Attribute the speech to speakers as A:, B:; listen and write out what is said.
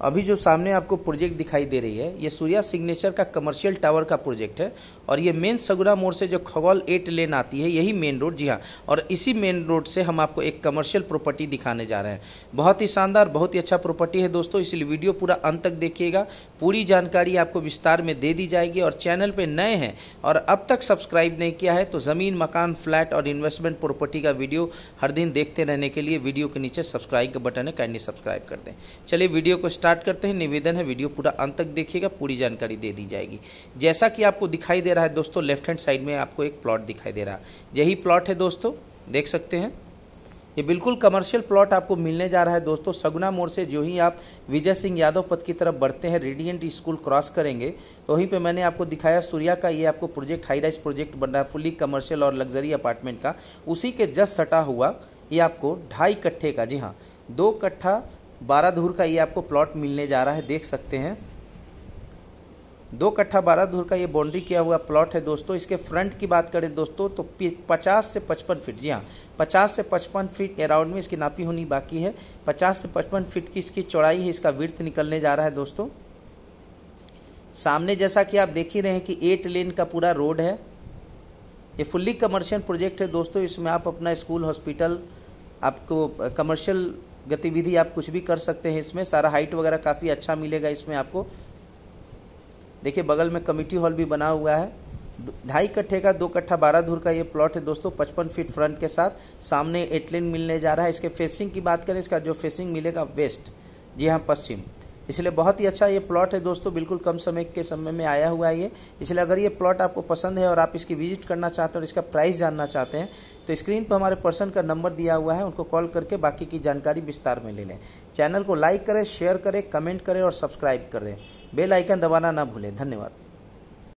A: अभी जो सामने आपको प्रोजेक्ट दिखाई दे रही है, ये सूर्या सिग्नेचर का कमर्शियल टावर का प्रोजेक्ट है और ये मेन सगुरा मोड़ से जो खगौल एट लेन आती है, यही मेन रोड, जी हाँ और इसी मेन रोड से हम आपको एक कमर्शियल प्रॉपर्टी दिखाने जा रहे हैं। बहुत ही शानदार, बहुत ही अच्छा प्रॉपर्टी है दोस्तों, इसलिए वीडियो पूरा अंत तक देखिएगा, पूरी जानकारी आपको विस्तार में दे दी जाएगी और चैनल पर नए हैं और अब तक सब्सक्राइब नहीं किया है तो ज़मीन, मकान, फ्लैट और इन्वेस्टमेंट प्रॉपर्टी का वीडियो हर दिन देखते रहने के लिए वीडियो के नीचे सब्सक्राइब का बटन है काइंडली सब्सक्राइब कर दें। चलिए वीडियो को स्टार्ट करते हैं। निवेदन है, वीडियो पूरा अंत तक देखिएगा, पूरी जानकारी दे दी जाएगी। जैसा कि आपको दिखाई दे रहा है दोस्तों लेफ़्ट हैंड साइड में आपको एक प्लॉट दिखाई दे रहा है। यही प्लॉट है दोस्तों, देख सकते हैं। ये बिल्कुल कमर्शियल प्लॉट आपको मिलने जा रहा है दोस्तों। सगुना मोड़ से जो ही आप विजय सिंह यादव पथ की तरफ़ बढ़ते हैं रेडियंट स्कूल क्रॉस करेंगे तो वहीं पे मैंने आपको दिखाया सूर्या का, ये आपको प्रोजेक्ट हाई राइज प्रोजेक्ट बन रहा है फुली कमर्शियल और लग्जरी अपार्टमेंट का। उसी के जस्ट सटा हुआ ये आपको ढाई कट्ठे का, जी हाँ दो कट्ठा बारह धूर का ये आपको प्लॉट मिलने जा रहा है, देख सकते हैं। दो कट्ठा बारह धूर का ये बाउंड्री किया हुआ प्लॉट है दोस्तों। इसके फ्रंट की बात करें दोस्तों तो पचास से पचपन फीट जी हाँ पचास से पचपन फीट अराउंड में इसकी नापी होनी बाकी है। पचास से पचपन फीट की इसकी चौड़ाई है, इसका विर्थ निकलने जा रहा है दोस्तों। सामने जैसा कि आप देख ही रहे हैं कि एट लेन का पूरा रोड है। ये फुल्ली कमर्शियल प्रोजेक्ट है दोस्तों। इसमें आप अपना स्कूल हॉस्पिटल आपको कमर्शियल गतिविधि आप कुछ भी कर सकते हैं इसमें। सारा हाइट वगैरह काफ़ी अच्छा मिलेगा इसमें आपको। देखिए, बगल में कमिटी हॉल भी बना हुआ है। ढाई कट्ठे का, दो कट्ठा बारह धूर का ये प्लॉट है दोस्तों, पचपन फीट फ्रंट के साथ। सामने एटलिन मिलने जा रहा है। इसके फेसिंग की बात करें, इसका जो फेसिंग मिलेगा वेस्ट जी हाँ पश्चिम। इसलिए बहुत ही अच्छा ये प्लॉट है दोस्तों, बिल्कुल कम समय के समय में आया हुआ है ये। इसलिए अगर ये प्लॉट आपको पसंद है और आप इसकी विज़िट करना चाहते हैं और इसका प्राइस जानना चाहते हैं तो स्क्रीन पर हमारे पर्सन का नंबर दिया हुआ है, उनको कॉल करके बाकी की जानकारी विस्तार में ले लें। चैनल को लाइक करें शेयर करें कमेंट करें और सब्सक्राइब कर दें। दबाना ना भूलें। धन्यवाद।